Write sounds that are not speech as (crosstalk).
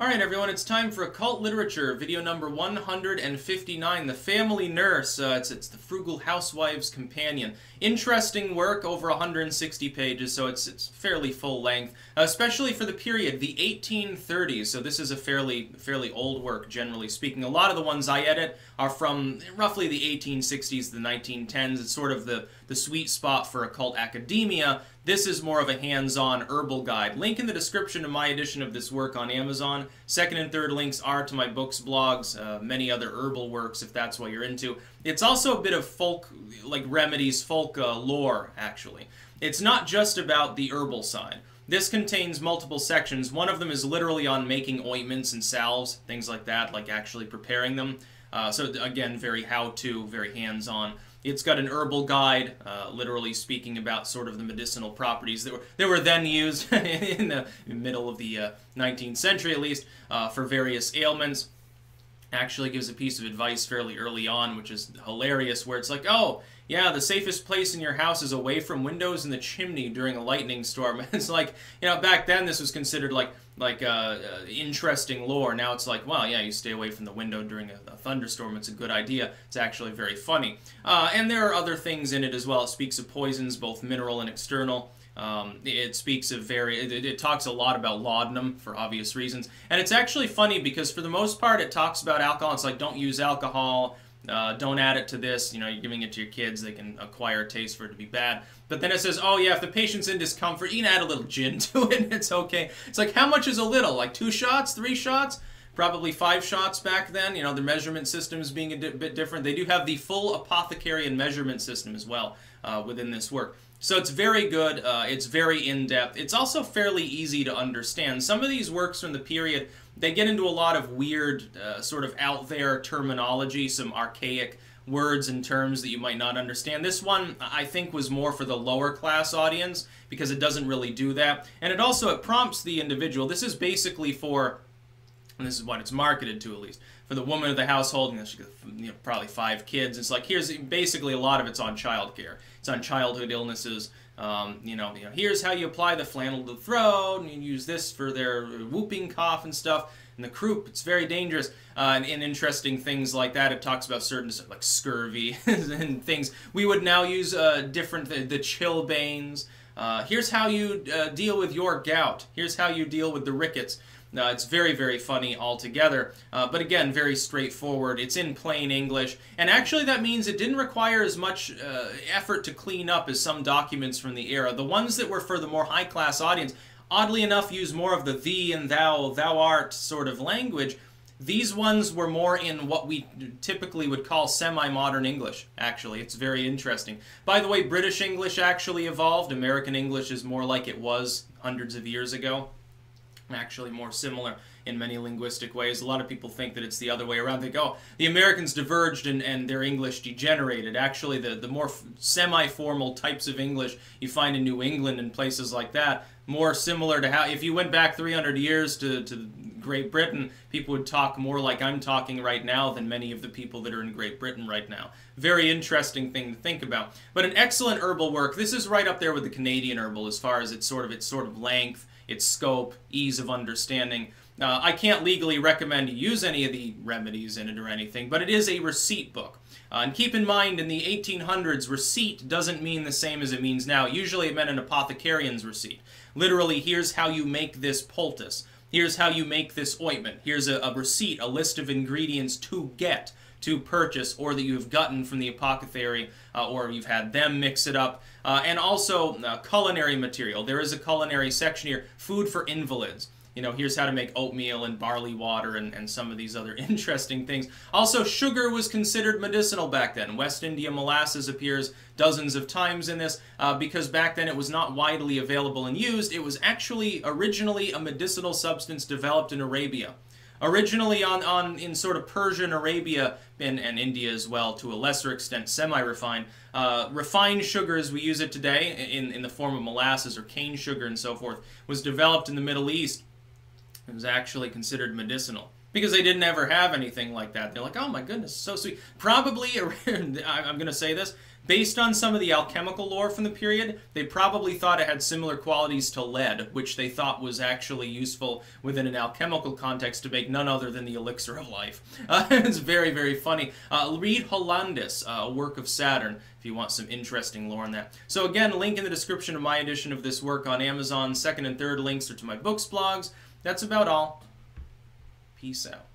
Alright everyone, it's time for occult literature, video number 159, The Family Nurse. Uh, it's, it's the Frugal Housewife's Companion. Interesting work, over 160 pages, so it's, it's fairly full length, especially for the period, the 1830s, so this is a fairly, fairly old work, generally speaking. A lot of the ones I edit are from roughly the 1860s, the 1910s. It's sort of the, the sweet spot for occult academia. This is more of a hands-on herbal guide. Link in the description to my edition of this work on Amazon. Second and third links are to my books, blogs, uh, many other herbal works if that's what you're into. It's also a bit of folk, like remedies, folk uh, lore, actually. It's not just about the herbal side. This contains multiple sections. One of them is literally on making ointments and salves, things like that, like actually preparing them. Uh, so again, very how-to, very hands-on. It's got an herbal guide, uh, literally speaking about sort of the medicinal properties that were that were then used (laughs) in the middle of the uh, 19th century, at least, uh, for various ailments. Actually, gives a piece of advice fairly early on, which is hilarious, where it's like, oh, yeah, the safest place in your house is away from windows and the chimney during a lightning storm. (laughs) it's like, you know, back then this was considered like like uh, uh, interesting lore. Now it's like, well, yeah, you stay away from the window during a, a thunderstorm. It's a good idea. It's actually very funny. Uh, and there are other things in it as well. It speaks of poisons, both mineral and external. Um, it speaks of very, it, it, talks a lot about laudanum for obvious reasons. And it's actually funny because for the most part it talks about alcohol. It's like don't use alcohol, uh, don't add it to this. You know, you're giving it to your kids. They can acquire a taste for it to be bad. But then it says, oh yeah, if the patient's in discomfort, you can add a little gin (laughs) to it. it's okay. It's like, how much is a little? Like two shots, three shots? Probably five shots back then. You know, the measurement systems being a bit different. They do have the full apothecary and measurement system as well uh, within this work. So it's very good. Uh, it's very in-depth. It's also fairly easy to understand. Some of these works from the period, they get into a lot of weird, uh, sort of out there terminology, some archaic words and terms that you might not understand. This one, I think, was more for the lower class audience because it doesn't really do that. And it also, it prompts the individual. This is basically for, and this is what it's marketed to at least, for the woman of the household, and she you know, probably five kids. It's like, here's, basically a lot of it's on childcare. It's on childhood illnesses. Um, you, know, you know, here's how you apply the flannel to the throat, and you use this for their whooping cough and stuff and the croup. It's very dangerous. Uh, and, and, interesting things like that. It talks about certain like scurvy (laughs) and things. We would now use uh, different the, the chilblains. Uh, here's how you uh, deal with your gout. Here's how you deal with the rickets. Uh, it's very, very funny altogether, uh, but again, very straightforward. It's in plain English, and actually that means it didn't require as much uh, effort to clean up as some documents from the era. The ones that were for the more high-class audience oddly enough, use more of the thee and thou, thou art sort of language. These ones were more in what we typically would call semi-modern English, actually. It's very interesting. By the way, British English actually evolved. American English is more like it was hundreds of years ago. Actually more similar in many linguistic ways. A lot of people think that it's the other way around. They go, oh, the Americans diverged and, and their English degenerated. Actually, the, the more semi-formal types of English you find in New England and places like that, more similar to how, if you went back 300 years to, to Great Britain, people would talk more like I'm talking right now than many of the people that are in Great Britain right now. Very interesting thing to think about. But an excellent herbal work. This is right up there with the Canadian herbal as far as its sort of its sort of length, its scope, ease of understanding. Uh, I can't legally recommend you use any of the remedies in it or anything, but it is a receipt book. Uh, and keep in mind, in the 1800s, receipt doesn't mean the same as it means now. Usually it meant an apothecarian's receipt. Literally, here's how you make this poultice. Here's how you make this ointment. Here's a, a receipt, a list of ingredients to get, to purchase, or that you have gotten from the apothecary, uh, or you've had them mix it up. Uh, and also uh, culinary material. There is a culinary section here, food for invalids you know, here's how to make oatmeal and barley water and, and some of these other (laughs) interesting things. Also, sugar was considered medicinal back then. West India molasses appears dozens of times in this uh, because back then it was not widely available and used. It was actually originally a medicinal substance developed in Arabia. Originally on, on in sort of Persian Arabia and, and India as well, to a lesser extent, semi-refined. Uh, refined sugar as we use it today in, in the form of molasses or cane sugar and so forth was developed in the Middle East it was actually considered medicinal. Because they didn't ever have anything like that. They're like, oh my goodness, so sweet. Probably, (laughs) I'm going to say this, based on some of the alchemical lore from the period, they probably thought it had similar qualities to lead, which they thought was actually useful within an alchemical context to make none other than the elixir of life. (laughs) Uh, it's very, very funny. Uh, read Hollandus, uh, a work of Saturn, if you want some interesting lore on that. So again, link in the description of my edition of this work on Amazon. Second and third links are to my books blogs. That's about all. Peace out.